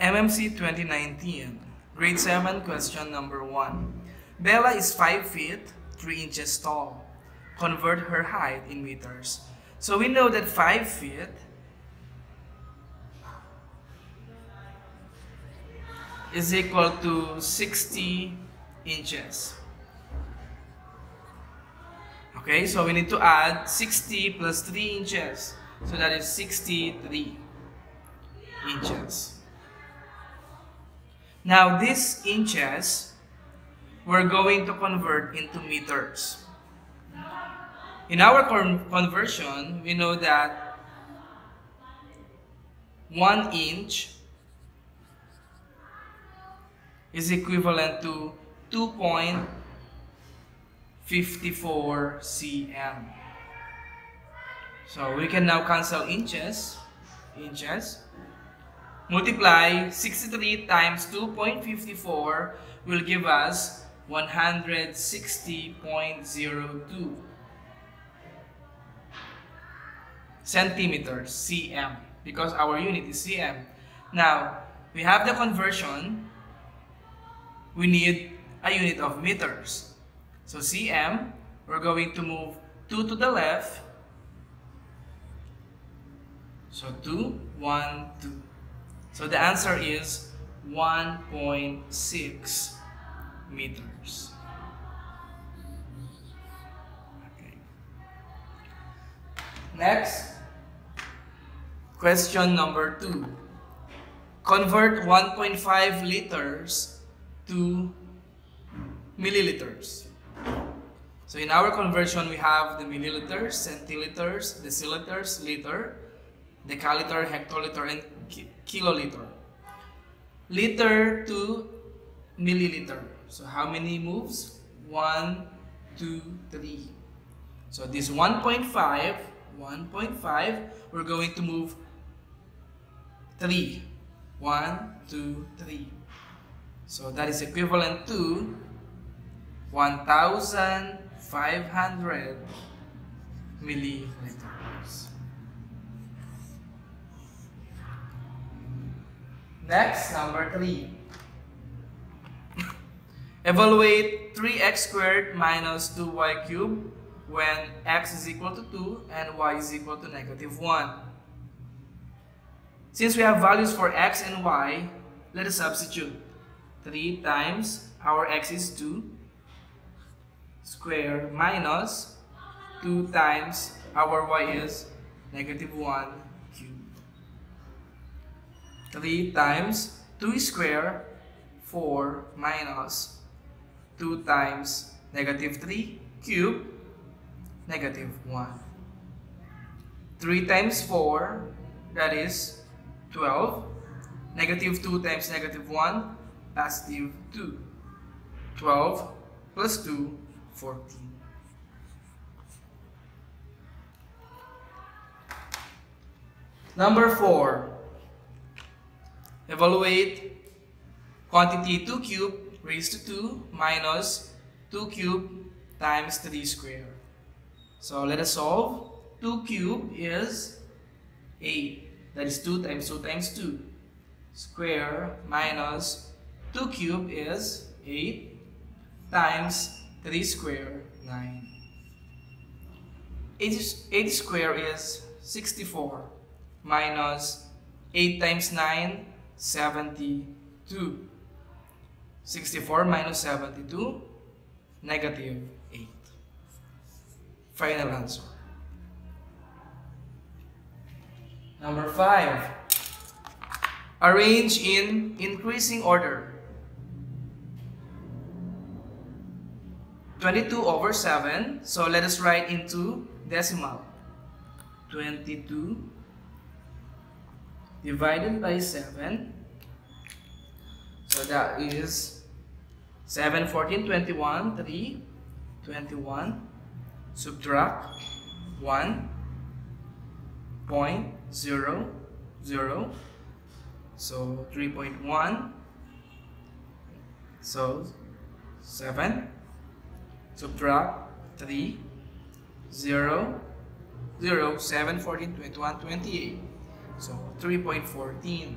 MMC 2019, grade 7, question number 1. Bella is 5 feet 3 inches tall. Convert her height in meters. So we know that 5 feet is equal to 60 inches. Okay, so we need to add 60 plus 3 inches. So that is 63 inches. Now, these inches, we're going to convert into meters. In our con conversion, we know that 1 inch is equivalent to 2.54 cm. So we can now cancel inches, inches. Multiply 63 times 2.54 will give us 160.02 centimeters, cm, because our unit is cm. Now, we have the conversion we need a unit of meters. So cm, we're going to move 2 to the left. So 2, 1, 2. So the answer is 1.6 meters. Okay. Next, question number 2. Convert 1.5 liters to milliliters. So in our conversion, we have the milliliters, centiliters, deciliters, liter, decaliter, hectoliter, and kiloliter. Liter to milliliter. So how many moves? One, two, three. So this 1.5, 1.5, we're going to move 3. 1, 2, 3. So that is equivalent to 1,500 milliliters. Next, number 3. Evaluate 3x squared minus 2y cubed when x is equal to 2 and y is equal to negative 1. Since we have values for x and y, let us substitute. 3 times our x is 2 square minus 2 times our y is negative 1 cube. 3 times 2 square 4 minus 2 times negative 3 cube negative 1. 3 times 4 that is 12 negative 2 times negative 1 positive 2. 12 plus 2, 14. Number 4. Evaluate quantity 2 cube raised to 2 minus 2 cube times 3 square. So let us solve. 2 cube is 8. That is 2 times 2 times 2. Square minus 2 cube is 8 times 3 square 9. 8, 8 square is 64 minus 8 times 9 72. 64 minus 72 negative 8. Final answer. Number 5. Arrange in increasing order. 22 over 7. So let us write into decimal. 22 divided by 7. So that is 7, 14, 21, 3, 21. Subtract 1, point, 0, 0. So 3.1. So 7 subtract 3, 0, 0, 7, 14, 21, 28. So 3.14.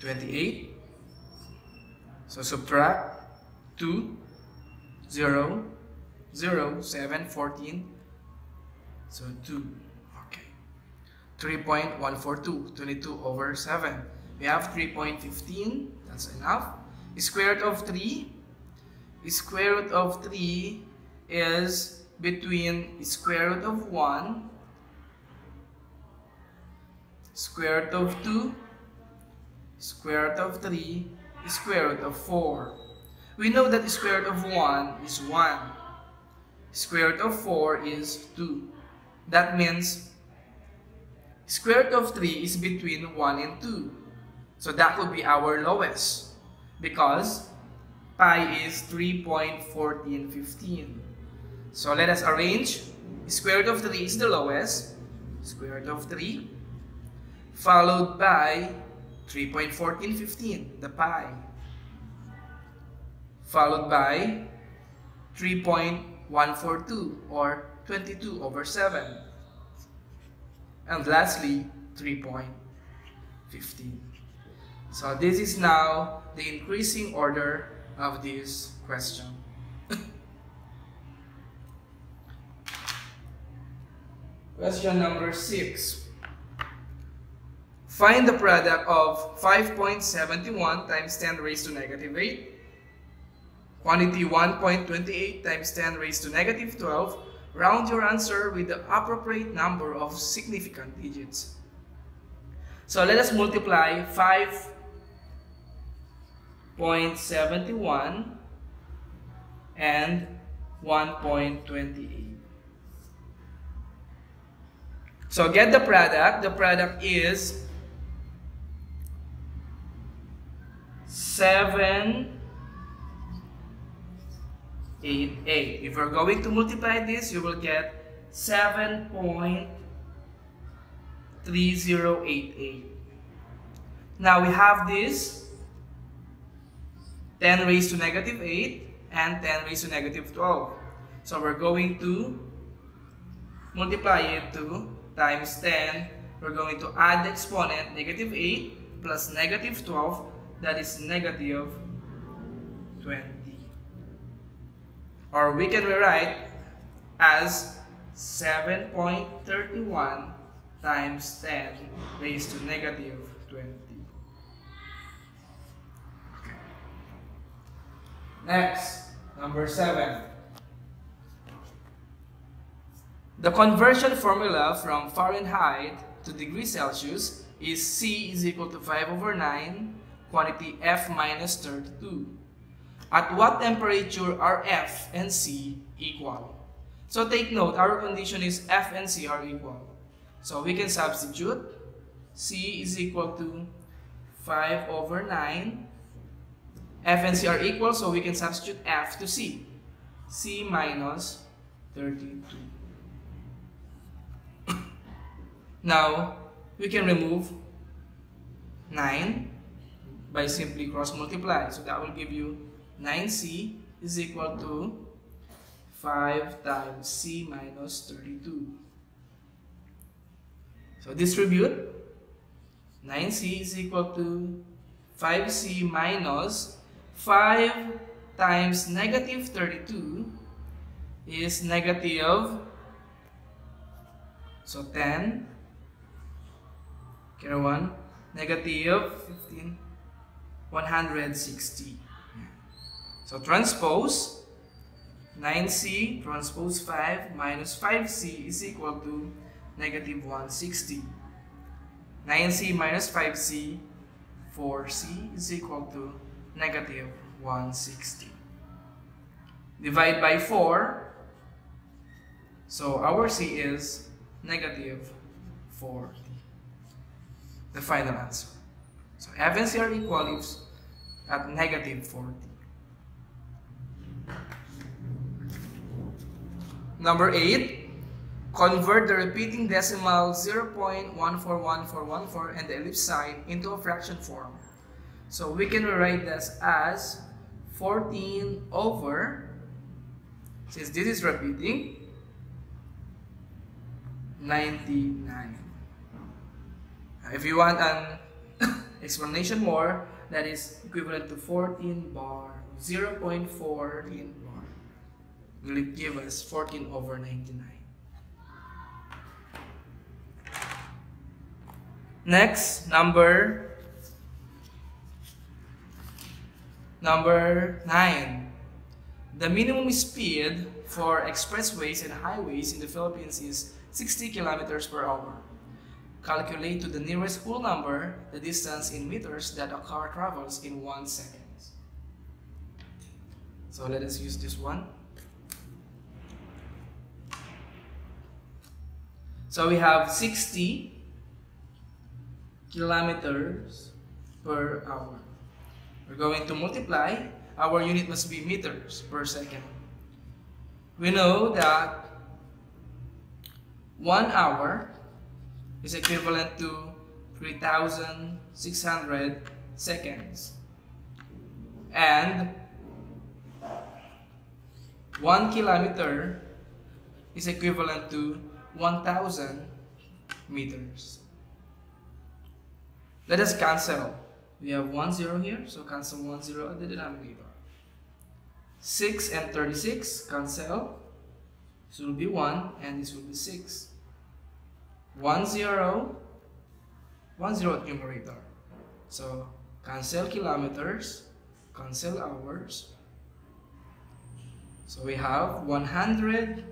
28. So subtract 2, 0, 0, 7, 14. So 2. Okay. 3.142, 22 over 7. We have 3.15. That's enough. Square root of 3. Square root of 3 is between square root of 1 square root of 2 square root of 3 square root of 4 we know that square root of 1 is 1 square root of 4 is 2 that means square root of 3 is between 1 and 2 so that would be our lowest because pi is 3.1415 so let us arrange. Square root of 3 is the lowest. Square root of 3. Followed by 3.1415, the pi. Followed by 3.142 or 22 over 7. And lastly, 3.15. So this is now the increasing order of this question. Question number 6. Find the product of 5.71 times 10 raised to negative 8, quantity 1.28 times 10 raised to negative 12. Round your answer with the appropriate number of significant digits. So let us multiply 5.71 and 1.28. So get the product. The product is 7 8, 8. If we're going to multiply this, you will get 7.3088. Now we have this 10 raised to negative 8 and 10 raised to negative 12. So we're going to multiply it to times 10, we're going to add the exponent negative 8 plus negative 12, that is negative 20. Or we can rewrite as 7.31 times 10 raised to negative 20. Next, number 7. The conversion formula from Fahrenheit to degrees Celsius is C is equal to 5 over 9, quantity F minus 32. At what temperature are F and C equal? So take note, our condition is F and C are equal. So we can substitute. C is equal to 5 over 9. F and C are equal, so we can substitute F to C. C minus 32. Now, we can remove 9 by simply cross multiply. So that will give you 9c is equal to 5 times c minus 32. So distribute 9c is equal to 5c minus 5 times negative 32 is negative so 10 Kira 1, negative 15, 160. So transpose 9c transpose 5 minus 5c is equal to negative 160. 9c minus 5c, 4c is equal to negative 160. Divide by 4, so our c is negative 4 the final answer. So F and C are equal at negative 40. Number 8, convert the repeating decimal 0.141414 and the ellipse sign into a fraction form. So we can rewrite this as 14 over, since this is repeating, 99. If you want an explanation more, that is equivalent to 14 bar, 0 0.14 bar. Will it give us 14 over 99? Next, number number 9. The minimum speed for expressways and highways in the Philippines is 60 kilometers per hour. Calculate to the nearest whole number the distance in meters that a car travels in one second. So let us use this one. So we have 60 kilometers per hour. We're going to multiply. Our unit must be meters per second. We know that one hour is equivalent to 3,600 seconds. And 1 kilometer is equivalent to 1,000 meters. Let us cancel. We have 1 0 here, so cancel 1 0 at the denominator. 6 and 36 cancel. This will be 1 and this will be 6. 1 0, 1 0 at numerator. So cancel kilometers, cancel hours. So we have 100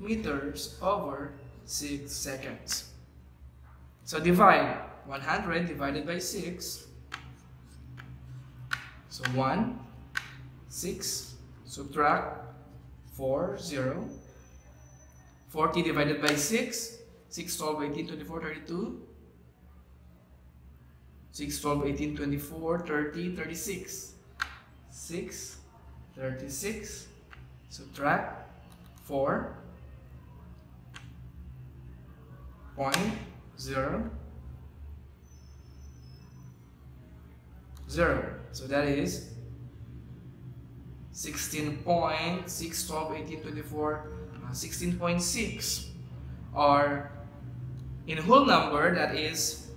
meters over 6 seconds. So divide 100 divided by 6. So 1, 6, subtract 4, 0. 40 divided by 6, 6, 12, 18, 24, 32. 6, 12, 18, 24, 30, 36. 6, 36. Subtract 4. Point 0. 0. So that is 16.6, 12, 18, 24, uh, 16.6 or in whole number that is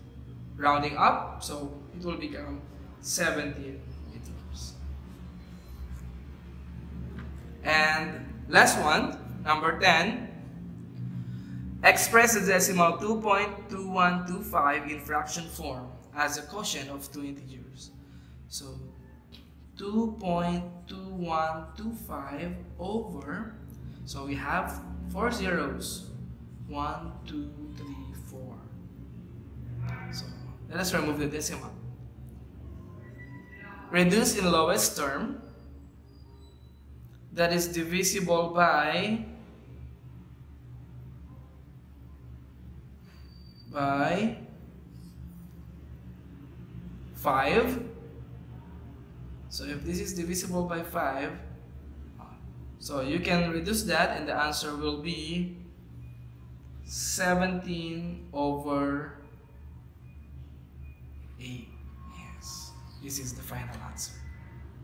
rounding up so it will become 17 meters. And last one number 10 express the decimal 2.2125 in fraction form as a quotient of two integers so 2.2125 over so we have four zeros one, two, three, four. So let us remove the decimal. Reduce in lowest term that is divisible by by 5 so if this is divisible by 5 so you can reduce that and the answer will be 17 over 8. Yes, this is the final answer.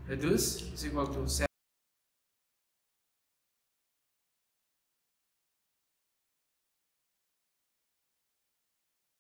Reduce is equal to 7.